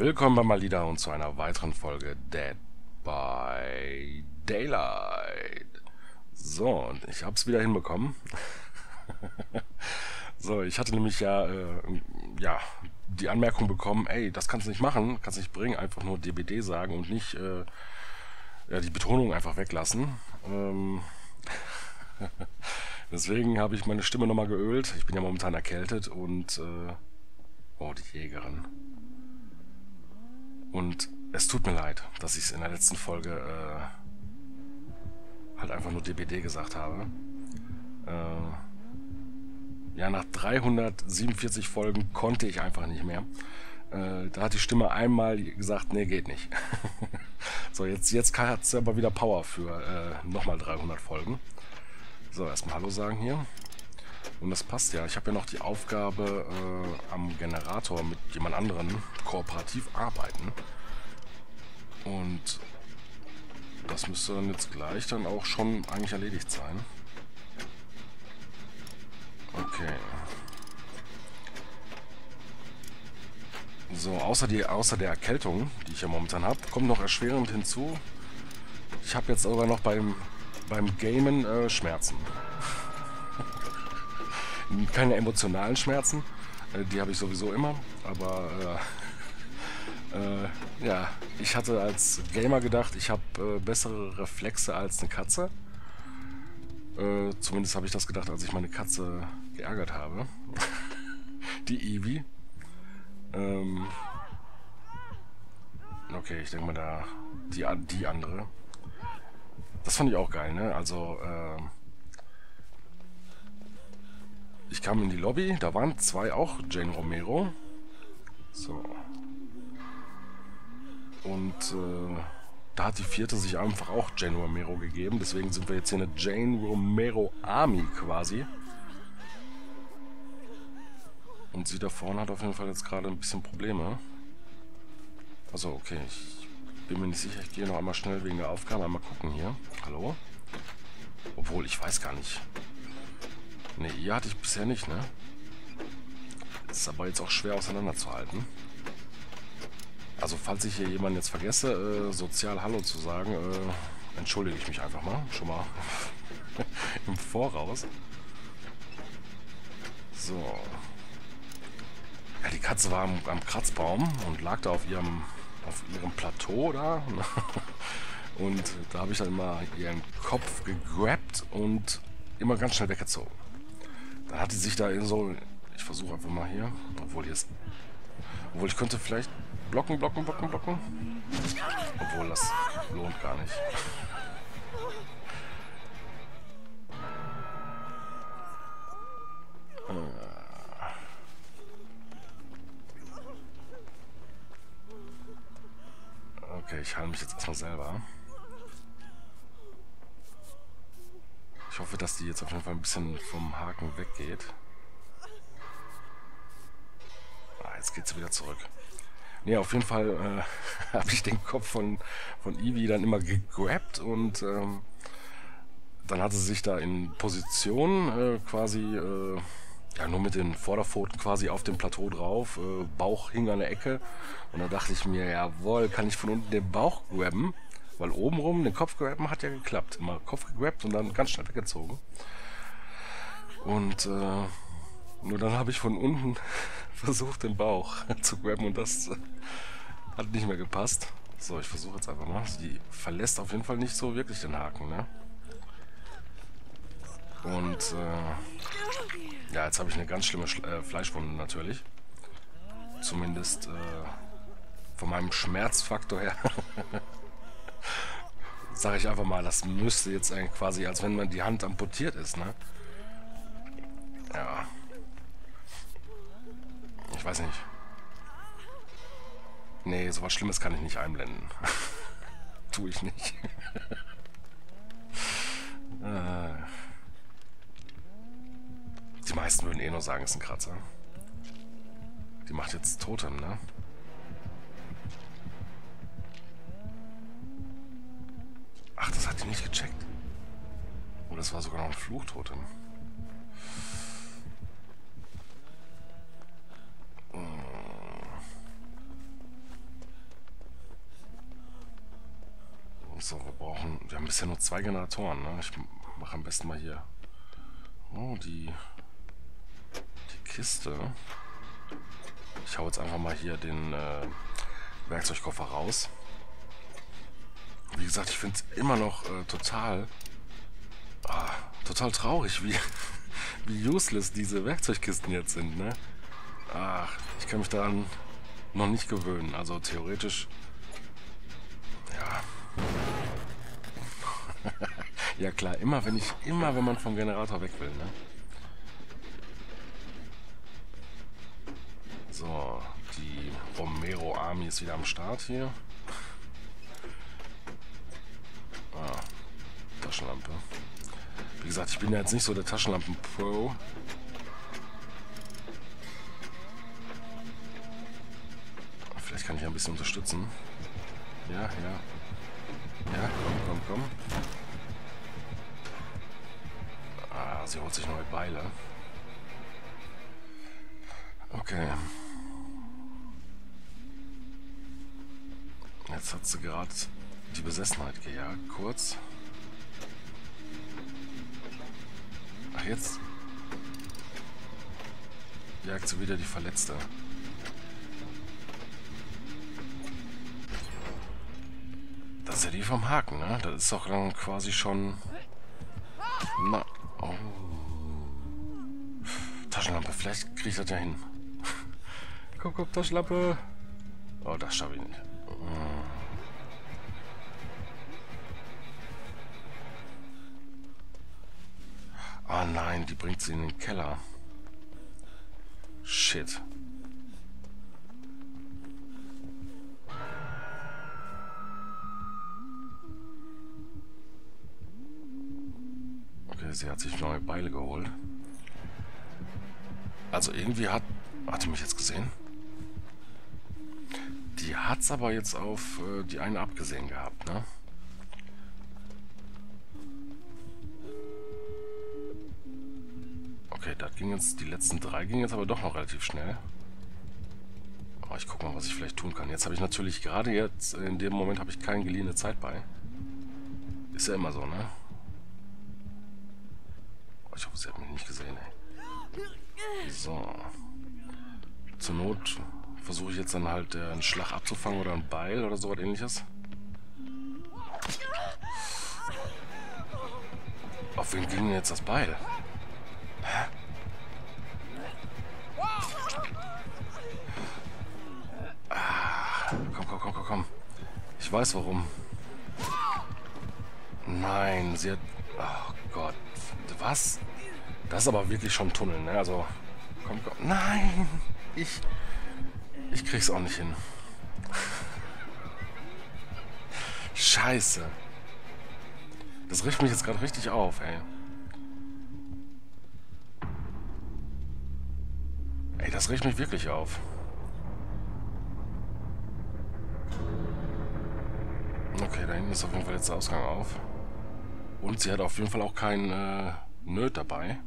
Willkommen bei Malida und zu einer weiteren Folge Dead by Daylight. So, und ich habe es wieder hinbekommen. so, ich hatte nämlich ja, äh, ja die Anmerkung bekommen, ey, das kannst du nicht machen, kannst nicht bringen, einfach nur DBD sagen und nicht äh, ja, die Betonung einfach weglassen. Ähm Deswegen habe ich meine Stimme nochmal geölt. Ich bin ja momentan erkältet und... Äh, oh, die Jägerin. Und es tut mir leid, dass ich es in der letzten Folge äh, halt einfach nur DBD gesagt habe. Äh, ja, nach 347 Folgen konnte ich einfach nicht mehr. Äh, da hat die Stimme einmal gesagt, nee, geht nicht. so, jetzt, jetzt hat es aber wieder Power für äh, nochmal 300 Folgen. So, erstmal Hallo sagen hier. Und das passt ja. Ich habe ja noch die Aufgabe, äh, am Generator mit jemand anderen kooperativ arbeiten. Und das müsste dann jetzt gleich dann auch schon eigentlich erledigt sein. Okay. So, außer, die, außer der Erkältung, die ich ja momentan habe, kommt noch erschwerend hinzu. Ich habe jetzt aber noch beim beim Gamen äh, Schmerzen. Keine emotionalen Schmerzen, die habe ich sowieso immer, aber äh, äh, ja, ich hatte als Gamer gedacht, ich habe äh, bessere Reflexe als eine Katze. Äh, zumindest habe ich das gedacht, als ich meine Katze geärgert habe. die Eevee. Ähm, okay, ich denke mal da die, die andere. Das fand ich auch geil, ne? Also, äh, ich kam in die Lobby, da waren zwei auch Jane Romero. So. Und äh, da hat die vierte sich einfach auch Jane Romero gegeben. Deswegen sind wir jetzt hier eine Jane Romero Army quasi. Und sie da vorne hat auf jeden Fall jetzt gerade ein bisschen Probleme. Also okay, ich bin mir nicht sicher, ich gehe noch einmal schnell wegen der Aufgabe einmal gucken hier. Hallo? Obwohl, ich weiß gar nicht. Ne, hier hatte ich bisher nicht, ne? Ist aber jetzt auch schwer auseinanderzuhalten. Also, falls ich hier jemanden jetzt vergesse, äh, sozial Hallo zu sagen, äh, entschuldige ich mich einfach mal. Schon mal im Voraus. So. Ja, die Katze war am, am Kratzbaum und lag da auf ihrem auf ihrem Plateau da. Und da habe ich dann immer ihren Kopf gegrabt und immer ganz schnell weggezogen. Dann hat die sich da in so... Ich versuche einfach mal hier. Obwohl hier ist... Obwohl ich könnte vielleicht blocken, blocken, blocken, blocken. Obwohl das lohnt gar nicht. Okay, ich heile mich jetzt erstmal selber. Hoffe, dass die jetzt auf jeden Fall ein bisschen vom Haken weggeht. Ah, jetzt geht sie wieder zurück. Ne, auf jeden Fall äh, habe ich den Kopf von, von Eevee dann immer gegrabt und ähm, dann hatte sie sich da in Position äh, quasi äh, ja, nur mit den Vorderpfoten quasi auf dem Plateau drauf, äh, Bauch hing an der Ecke und da dachte ich mir, jawohl, kann ich von unten den Bauch grabben, weil obenrum den Kopf grabben hat ja geklappt. Immer Kopf gegrabt und dann ganz schnell weggezogen. Und äh, nur dann habe ich von unten versucht, den Bauch zu grabben und das äh, hat nicht mehr gepasst. So, ich versuche jetzt einfach mal. Sie verlässt auf jeden Fall nicht so wirklich den Haken, ne? Und äh, ja, jetzt habe ich eine ganz schlimme Sch äh, Fleischwunde natürlich. Zumindest äh, von meinem Schmerzfaktor her. Sage ich einfach mal, das müsste jetzt eigentlich quasi, als wenn man die Hand amputiert ist, ne? Ja. Ich weiß nicht. Nee, sowas Schlimmes kann ich nicht einblenden. Tue ich nicht. äh. Die meisten würden eh nur sagen, es ist ein Kratzer. Die macht jetzt Totem, ne? hat die nicht gecheckt. Oh, das war sogar noch ein Fluchtotem. Hm. So, wir brauchen... Wir haben bisher nur zwei Generatoren, ne? Ich mache am besten mal hier... Oh, die... Die Kiste. Ich hau jetzt einfach mal hier den äh, Werkzeugkoffer raus. Wie gesagt, ich finde es immer noch äh, total... Ah, total traurig, wie, wie useless diese Werkzeugkisten jetzt sind, ne? Ach, ich kann mich daran noch nicht gewöhnen. Also theoretisch... Ja. ja klar, immer wenn ich, immer wenn man vom Generator weg will, ne? So, die Romero Army ist wieder am Start hier. Ah, Taschenlampe. Wie gesagt, ich bin ja jetzt nicht so der Taschenlampen-Pro. Vielleicht kann ich ein bisschen unterstützen. Ja, ja. Ja, komm, komm, komm. Ah, sie holt sich neue Beile. Okay. Jetzt hat sie gerade die Besessenheit gejagt, kurz. Ach, jetzt jagt sie wieder die Verletzte. Das ist ja die vom Haken, ne? Das ist doch dann quasi schon... Na... Oh. Taschenlampe, vielleicht kriege ich das ja hin. komm, komm, Taschenlampe. Oh, das schaffe ich nicht. Ah oh nein, die bringt sie in den Keller. Shit. Okay, sie hat sich neue Beile geholt. Also irgendwie hat... Hat die mich jetzt gesehen? Die hat's aber jetzt auf äh, die eine abgesehen gehabt, ne? Ging jetzt, die letzten drei gingen jetzt aber doch noch relativ schnell. Aber ich guck mal, was ich vielleicht tun kann. Jetzt habe ich natürlich gerade jetzt, in dem Moment habe ich keine geliehene Zeit bei. Ist ja immer so, ne? Oh, ich hoffe, sie hat mich nicht gesehen, ey. So. Zur Not versuche ich jetzt dann halt äh, einen Schlag abzufangen oder ein Beil oder sowas ähnliches. Auf wen ging denn jetzt das Beil? Hä? Ich weiß warum. Nein, sie hat... Oh Gott. Was? Das ist aber wirklich schon Tunnel, ne? Also... Komm, komm. Nein! Ich... Ich krieg's auch nicht hin. Scheiße. Das riecht mich jetzt gerade richtig auf, ey. Ey, das riecht mich wirklich auf. Okay, da hinten ist auf jeden Fall jetzt der Ausgang auf. Und sie hat auf jeden Fall auch keinen äh, Nöt dabei.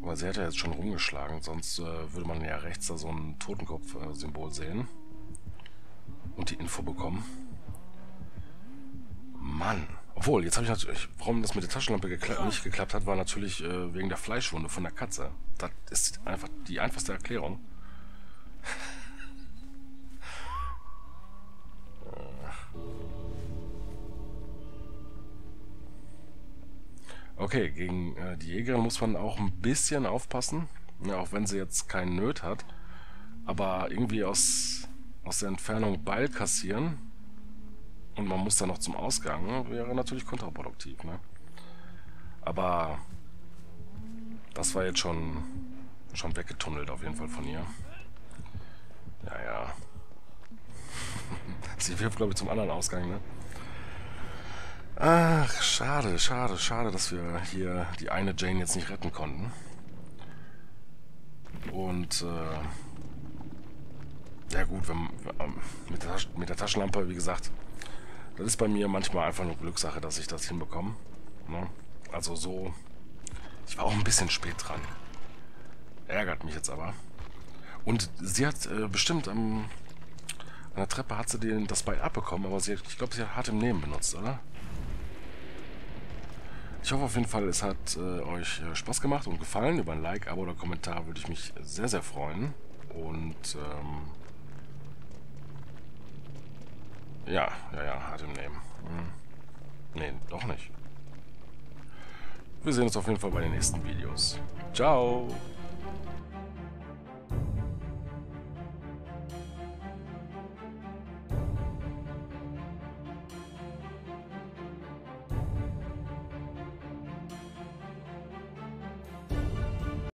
Weil sie hat ja jetzt schon rumgeschlagen, sonst äh, würde man ja rechts da so ein Totenkopf-Symbol sehen. Und die Info bekommen. Mann. Obwohl, jetzt habe ich natürlich... Warum das mit der Taschenlampe gekla nicht geklappt hat, war natürlich äh, wegen der Fleischwunde von der Katze. Das ist einfach die einfachste Erklärung. Okay, gegen äh, die Jägerin muss man auch ein bisschen aufpassen. Ja, auch wenn sie jetzt keinen Nöt hat. Aber irgendwie aus, aus der Entfernung Beil kassieren und man muss dann noch zum Ausgang, wäre natürlich kontraproduktiv. Ne? Aber das war jetzt schon, schon weggetunnelt auf jeden Fall von ihr. Ja, ja. Sie wirft, glaube ich, zum anderen Ausgang, ne? Ach, schade, schade, schade, dass wir hier die eine Jane jetzt nicht retten konnten. Und, äh, ja gut, wenn, ähm, mit, der, mit der Taschenlampe, wie gesagt, das ist bei mir manchmal einfach nur Glückssache, dass ich das hinbekomme. Ne? Also so, ich war auch ein bisschen spät dran. Ärgert mich jetzt aber. Und sie hat äh, bestimmt am, An der Treppe hat sie den, das Byte abbekommen, aber sie, ich glaube, sie hat hart im Nehmen benutzt, oder? Ich hoffe auf jeden Fall, es hat äh, euch äh, Spaß gemacht und gefallen. Über ein Like, Abo oder Kommentar würde ich mich sehr, sehr freuen. Und, ähm... Ja, ja, ja, hart im Nehmen. Hm. Nee, doch nicht. Wir sehen uns auf jeden Fall bei den nächsten Videos. Ciao!